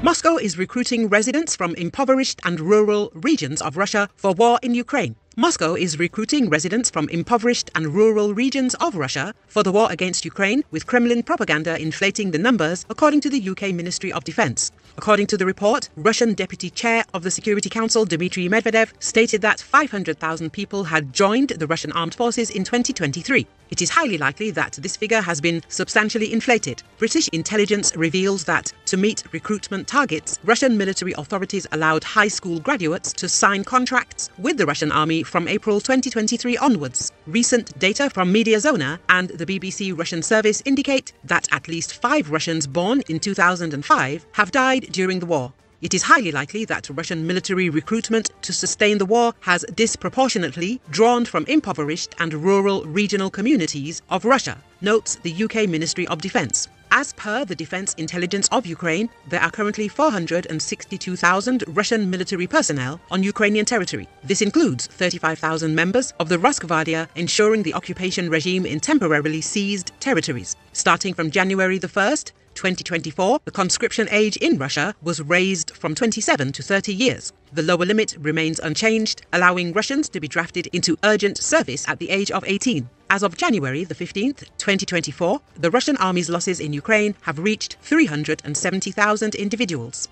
Moscow is recruiting residents from impoverished and rural regions of Russia for war in Ukraine. Moscow is recruiting residents from impoverished and rural regions of Russia for the war against Ukraine, with Kremlin propaganda inflating the numbers, according to the UK Ministry of Defence. According to the report, Russian Deputy Chair of the Security Council, Dmitry Medvedev, stated that 500,000 people had joined the Russian armed forces in 2023. It is highly likely that this figure has been substantially inflated. British intelligence reveals that to meet recruitment targets, Russian military authorities allowed high school graduates to sign contracts with the Russian army from April 2023 onwards. Recent data from Mediazona and the BBC Russian service indicate that at least five Russians born in 2005 have died during the war. It is highly likely that Russian military recruitment to sustain the war has disproportionately drawn from impoverished and rural regional communities of Russia, notes the UK Ministry of Defence. As per the Defense Intelligence of Ukraine, there are currently 462,000 Russian military personnel on Ukrainian territory. This includes 35,000 members of the Rosgvardia ensuring the occupation regime in temporarily seized territories. Starting from January the 1st, 2024, the conscription age in Russia was raised from 27 to 30 years. The lower limit remains unchanged, allowing Russians to be drafted into urgent service at the age of 18. As of January the 15th, 2024, the Russian army's losses in Ukraine have reached 370,000 individuals.